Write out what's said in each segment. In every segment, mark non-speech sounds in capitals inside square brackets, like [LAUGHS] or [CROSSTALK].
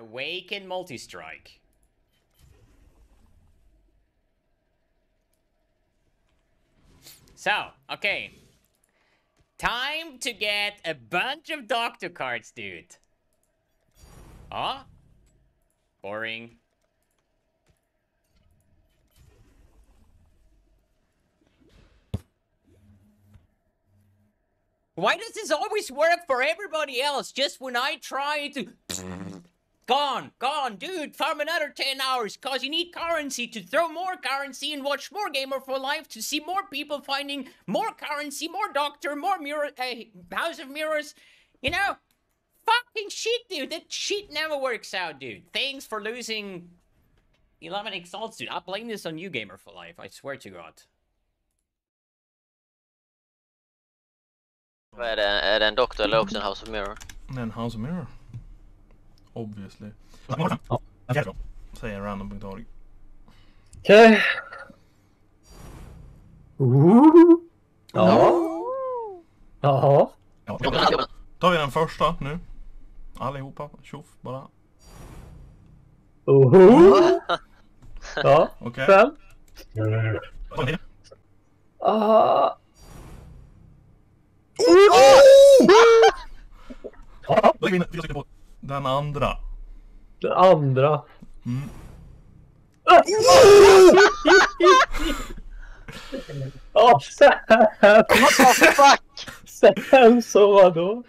Awaken multi-strike. So, okay. Time to get a bunch of doctor cards, dude. Huh? Boring. Why does this always work for everybody else? Just when I try to... gone, gone, dude, farm another 10 hours, cause you need currency to throw more currency and watch more Gamer for Life to see more people finding more currency, more doctor, more mirror, uh, House of Mirrors. You know, fucking shit, dude. That shit never works out, dude. Thanks for losing 11 exalts, dude. I blame this on you, Gamer for Life. I swear to God. Vad är det? Är det en Doctor eller också en House of Mirror? En House of Mirror. Obviously. Ja. Säger random.org. Okej. Ooh. Ja. Jaha. Ja. Tar vi den första nu. Allihopa. Tjoff bara. Oho. Ja. Okej. Fem. Okay. Ah. Inne. Fyra stycken på den andra. Den andra. Mm. Ja, sen. What the fuck? Sen så vadå?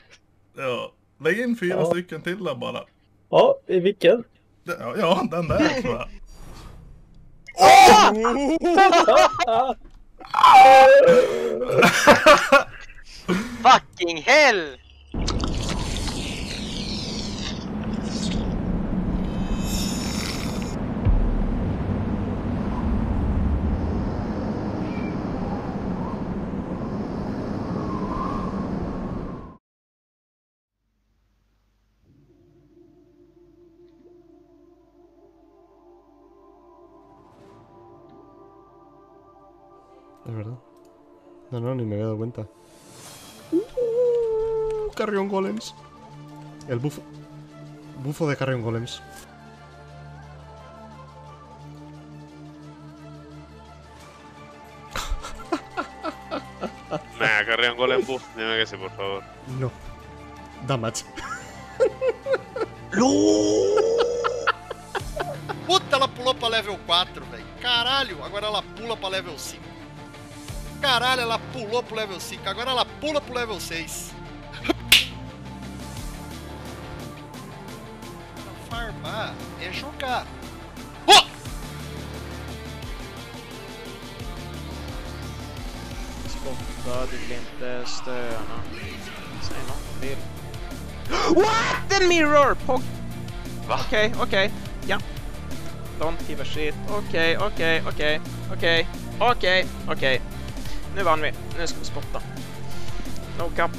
Ja. Lägg in fyra Ja. stycken till där bara. Ja, i vilken? Ja, ja, den där tror jag. Fucking hell! Es verdad. No, no, ni me había dado cuenta. Uh, Carrion Golems. El bufo. Bufo de Carrion Golems. [LAUGHS] Nah, Carrion Golem Buff, dime que sí, por favor. No. Damage. [LAUGHS] Puta, ela pulou pra level 4, velho. Caralho, agora ela pula pra level 5. Caralho, ela pulou pro level 5, agora ela pula pro level 6. [LAUGHS] Farmar é jogar. Oh! Descontado, game tester, não. Sei não, primeiro. What the mirror? Pog ok, ok, yeah. Don't give a shit. Ok, ok, ok, ok, ok, ok. Nu vann vi. Nu ska vi spotta. No cap.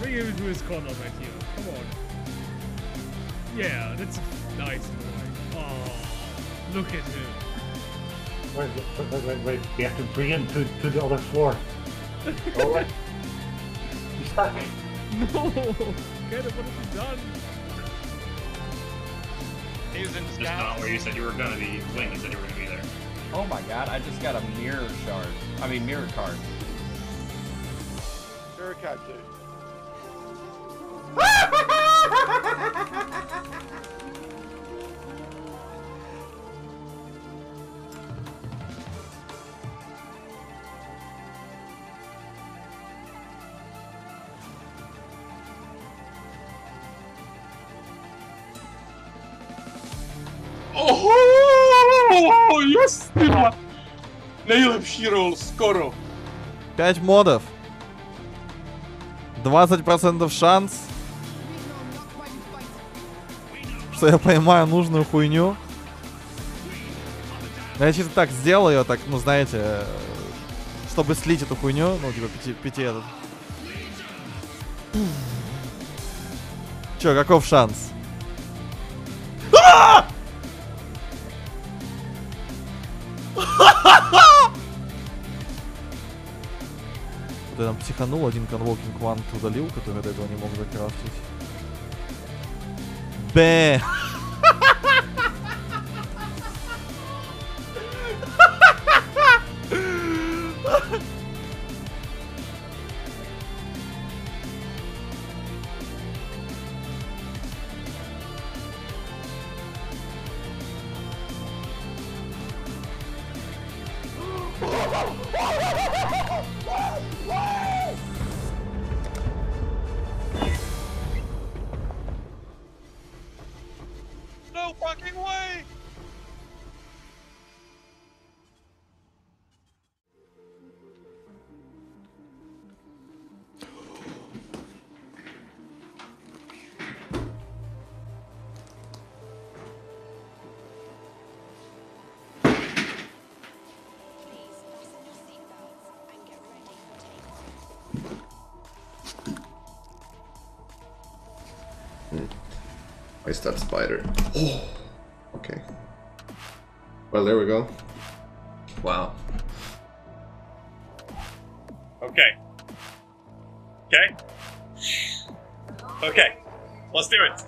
Bring him into his corner back here. Come on. Yeah, that's a nice boy. Oh, look at him. Wait, wait, wait, wait. We have to bring him to, to the other floor. [LAUGHS] Oh, wait. He's stuck. No! Get him, what have you done? He was in Just not where you said you were gonna be when you said you were gonna be there. Oh my god, I just got a mirror shard. I mean, mirror card. Sure, cat dude. Oh, Ого! Ясно! Najlepší roll, skoro. 5 модов. 20% шанс. Что я поймаю нужную хуйню. Я чисто так сделал ее, так, ну знаете, э, чтобы слить эту хуйню, ну типа пяти, пяти этот. Че, каков шанс? Вот я там психанул, один конвокинг квант удалил, который до этого не мог закрафтить. B. fucking way! Hmm. Is that spider? Oh, okay. Well, there we go. Wow. Okay. Okay. Okay. Let's do it.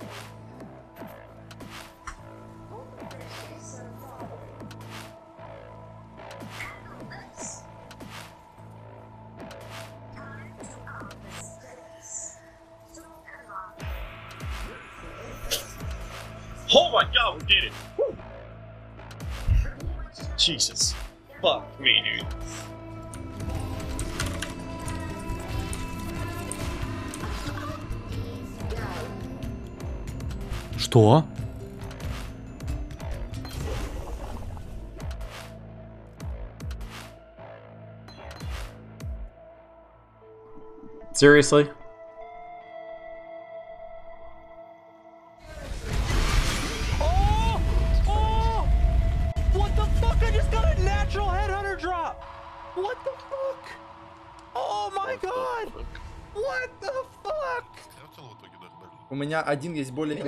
Jesus. Fuck me, dude. Что? Seriously? Один есть более... [LAUGHS]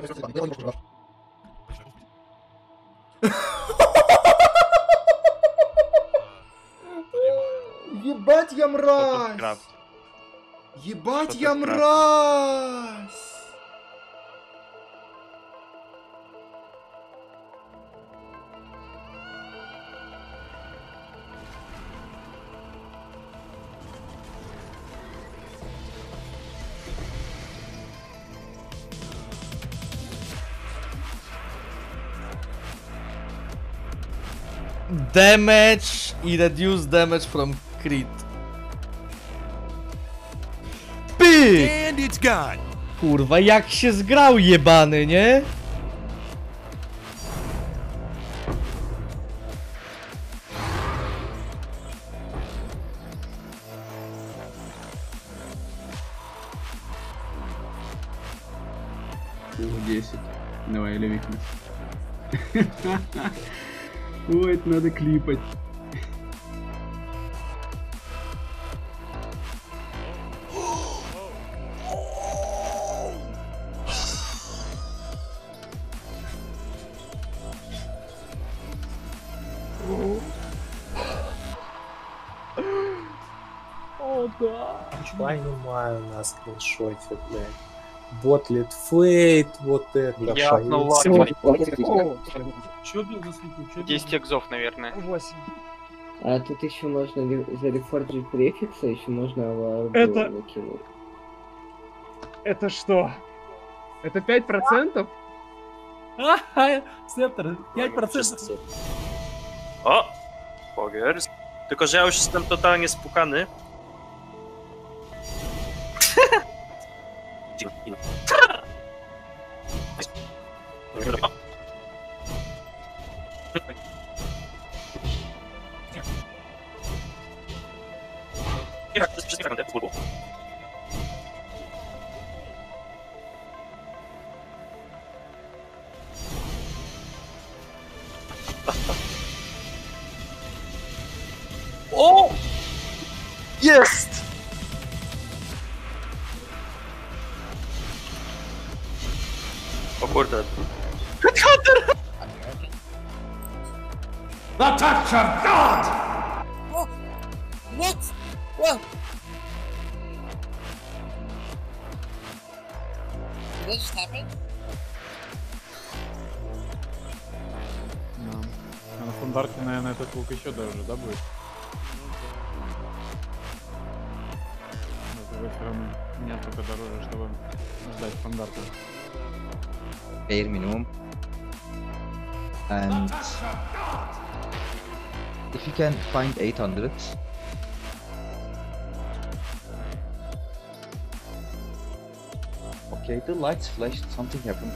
Ебать я мразь! Ебать я мразь! damage i reduce damage from crit. Pyk! And it's gone. Kurwa, jak się zgrał jebany, nie? No, I live Ой, это надо клипать. О, да. Понимаю на скриншоте, блядь. Ботлет фейт, вот это. Шаится. ладно. Чё бил за? 10 экзов, наверное. 8. А тут еще можно ре- зарефорджить префиксы, еще можно Это- Это... что? Это 5%? Ага, Септор, 5%. O! Pogers. Tylko, że ja już jestem totalnie spukany. Oh! Dzięki. Походу. Хантер! The touch of God! Oh, what? What? Did that just happen? No. На стандарте, наверное, этот лук еще дороже, да, будет? Но, с другой стороны, меня только дороже, чтобы ждать стандарта. Bare minimum. And if you can find 800, okay, the lights flashed, something happened.